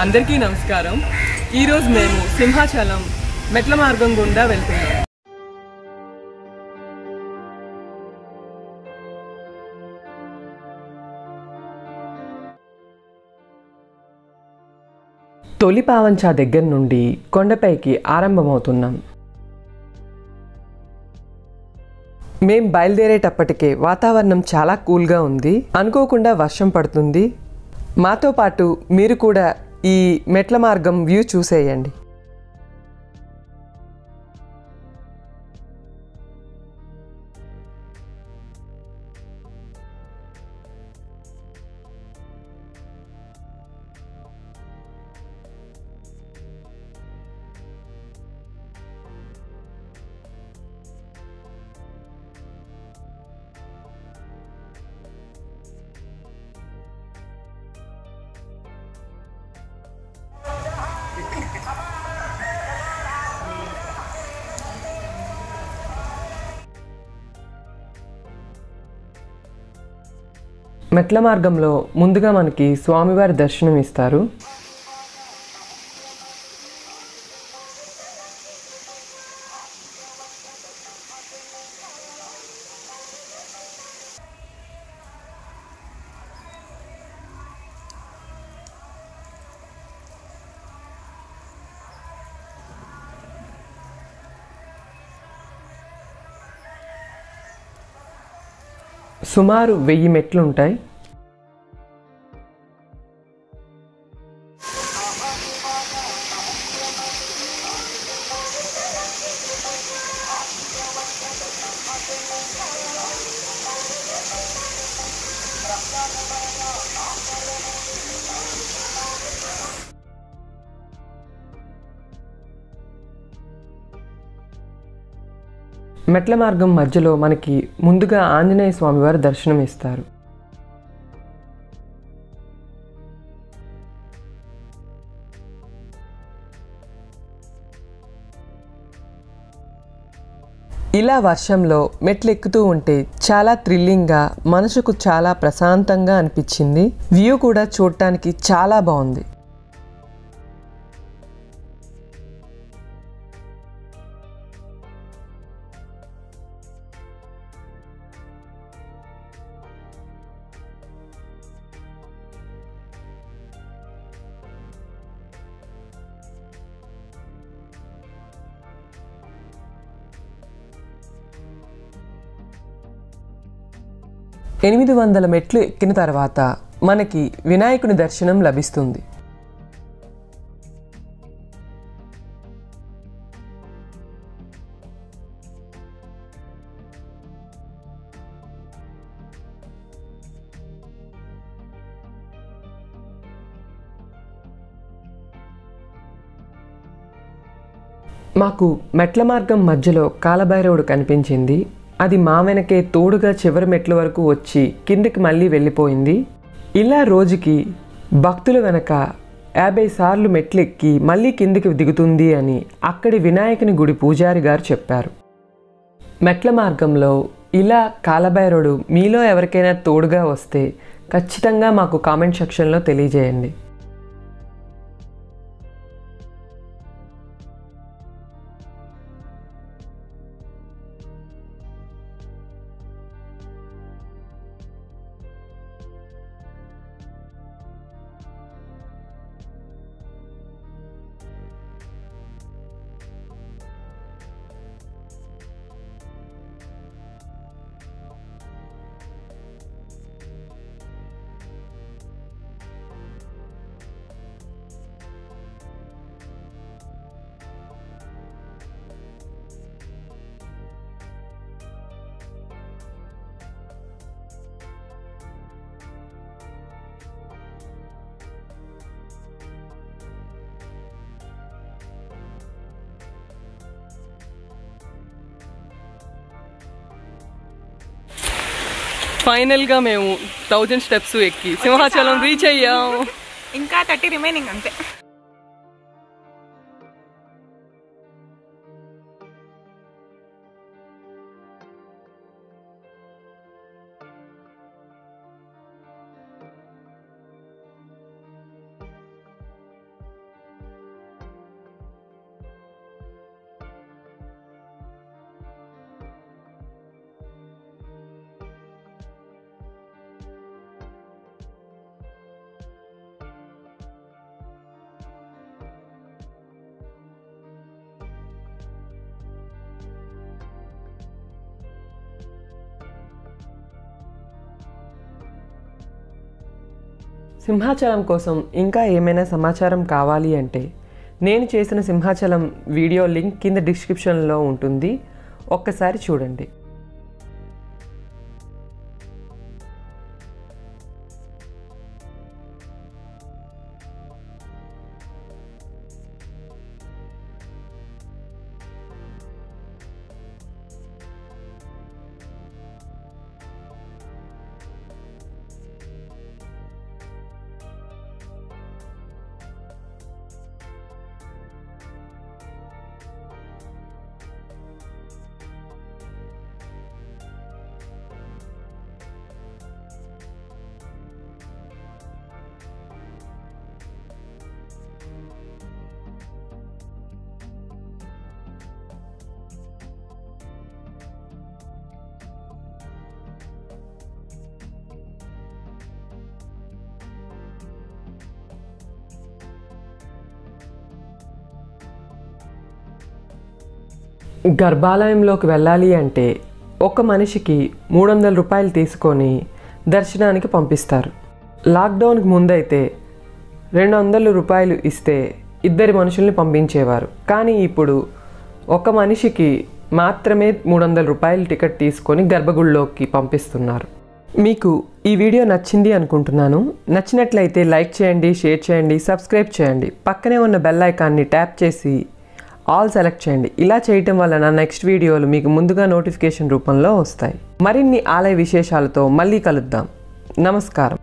అందరికీ నమస్కారం. ఈరోజు మేము సింహాచలం మెట్ల మార్గం గుండా వెళ్తున్నాం. తొలి పావంచా దగ్గర నుండి కొండపైకి ఆరంభమవుతున్నాం. మేం బయలుదేరేటప్పటికే వాతావరణం చాలా కూల్గా ఉంది. అనుకోకుండా వర్షం పడుతుంది. మాతో పాటు మీరు కూడా ఈ మెట్ల మార్గం వ్యూ చూసేయండి. మెట్ల మార్గంలో ముందుగా మనకి స్వామివారి దర్శనం ఇస్తారు. సుమారు వెయ్యి మెట్లు ఉంటాయి మెట్ల మార్గం మధ్యలో మనకి ముందుగా ఆంజనేయ స్వామివారు దర్శనం ఇస్తారు ఇలా వర్షంలో మెట్లు ఎక్కుతూ ఉంటే చాలా థ్రిల్లింగ్గా మనసుకు చాలా ప్రశాంతంగా అనిపించింది. వ్యూ కూడా చూడటానికి చాలా బాగుంది ఎనిమిది వందల మెట్లు ఎక్కిన తర్వాత మనకి వినాయకుని దర్శనం లభిస్తుంది. మాకు మెట్ల మార్గం మధ్యలో కాలభైరవుడు కనిపించింది. అది మా వెనకే తోడుగా చివరి మెట్ల వరకు వచ్చి కిందికి మళ్ళీ వెళ్ళిపోయింది. ఇలా రోజుకి భక్తుల వెనక యాభై సార్లు మెట్లెక్కి మళ్ళీ కిందికి దిగుతుంది అని అక్కడి వినాయకుని గుడి పూజారి గారు చెప్పారు. మెట్ల మార్గంలో ఇలా కాలభైరవుడు మీలో ఎవరికైనా తోడుగా వస్తే ఖచ్చితంగా మాకు కామెంట్ సెక్షన్లో తెలియజేయండి. ఫైనల్గా మేము థౌజండ్ స్టెప్స్ ఎక్కి సింహాచలం రీచ్ అయ్యాం. ఇంకా థర్టీ రిమైనింగ్ అంతే. సింహాచలం కోసం ఇంకా ఏమైనా సమాచారం కావాలి అంటే నేను చేసిన సింహాచలం వీడియో లింక్ కింద డిస్క్రిప్షన్లో ఉంటుంది. ఒక్కసారి చూడండి. గర్భాలయంలోకి వెళ్ళాలి అంటే ఒక మనిషికి మూడు వందల రూపాయలు తీసుకొని దర్శనానికి పంపిస్తారు. లాక్డౌన్కి ముందైతే రెండు వందల రూపాయలు ఇస్తే ఇద్దరి మనుషుల్ని పంపించేవారు. కానీ ఇప్పుడు ఒక మనిషికి మాత్రమే మూడు వందల రూపాయలు టికెట్ తీసుకొని గర్భగుడిలోకి పంపిస్తున్నారు. మీకు ఈ వీడియో నచ్చింది అనుకుంటున్నాను. నచ్చినట్లయితే లైక్ చేయండి షేర్ చేయండి సబ్స్క్రైబ్ చేయండి. పక్కనే ఉన్న బెల్ ఐకాన్ని ట్యాప్ చేసి ఆల్ సెలెక్ట్ చేయండి. ఇలా చేయటం వలన నెక్స్ట్ వీడియోలు మీకు ముందుగా నోటిఫికేషన్ రూపంలో వస్తాయి. మరిన్ని ఆలయ విశేషాలతో మళ్ళీ కలుద్దాం. నమస్కారం.